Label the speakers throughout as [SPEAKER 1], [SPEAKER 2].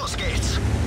[SPEAKER 1] los geht's.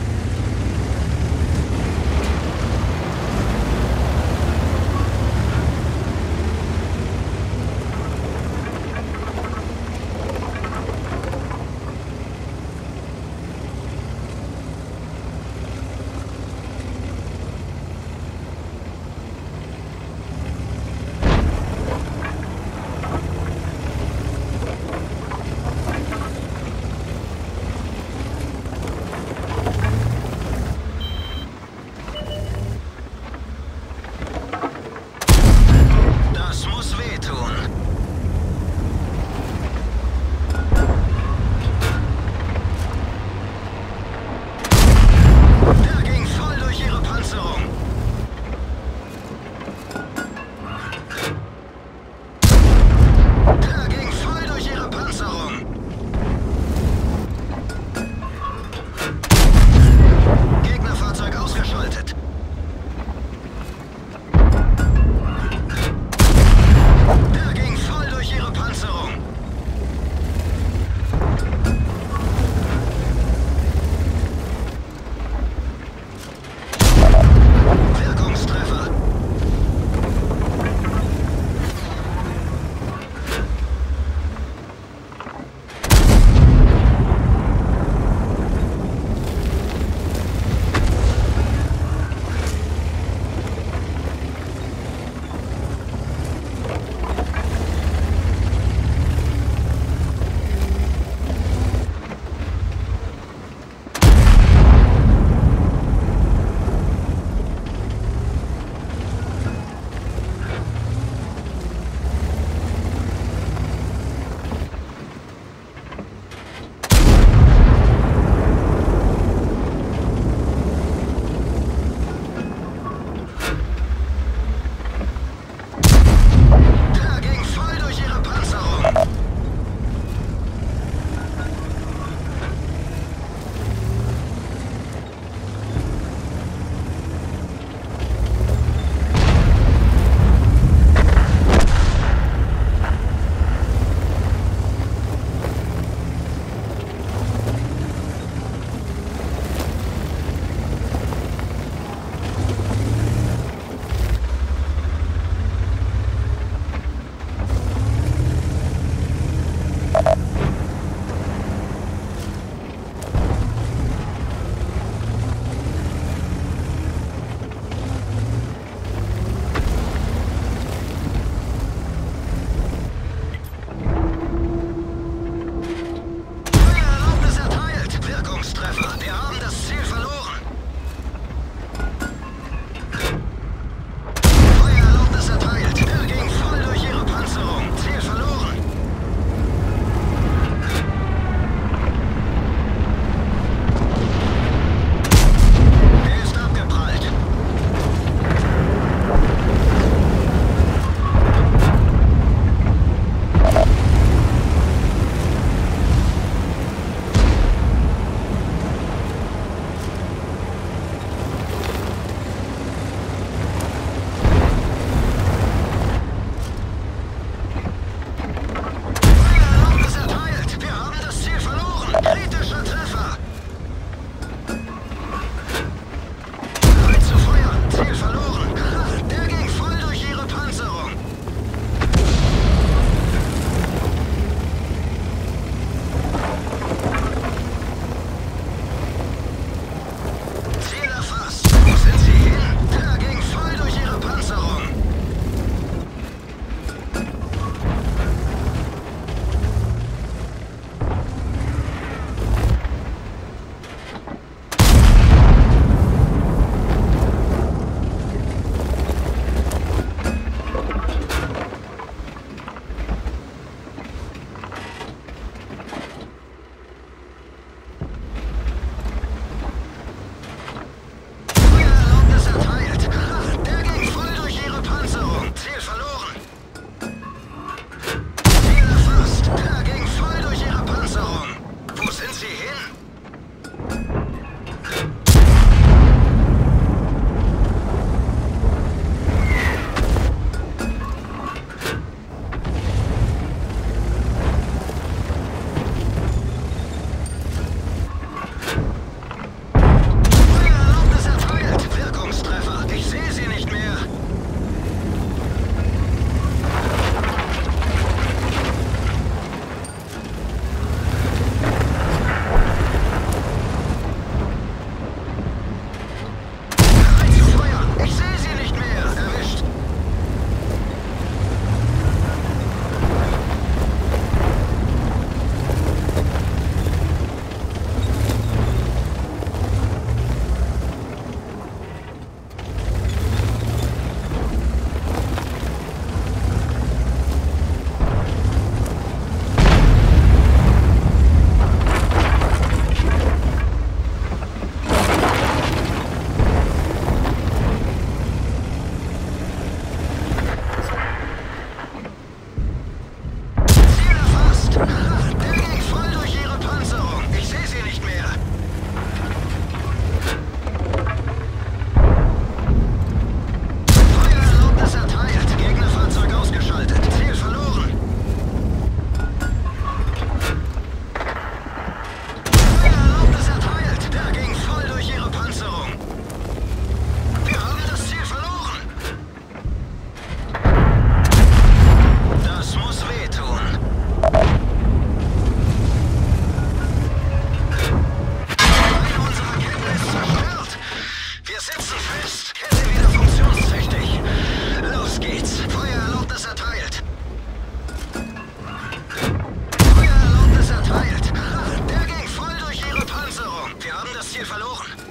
[SPEAKER 1] viel verloren.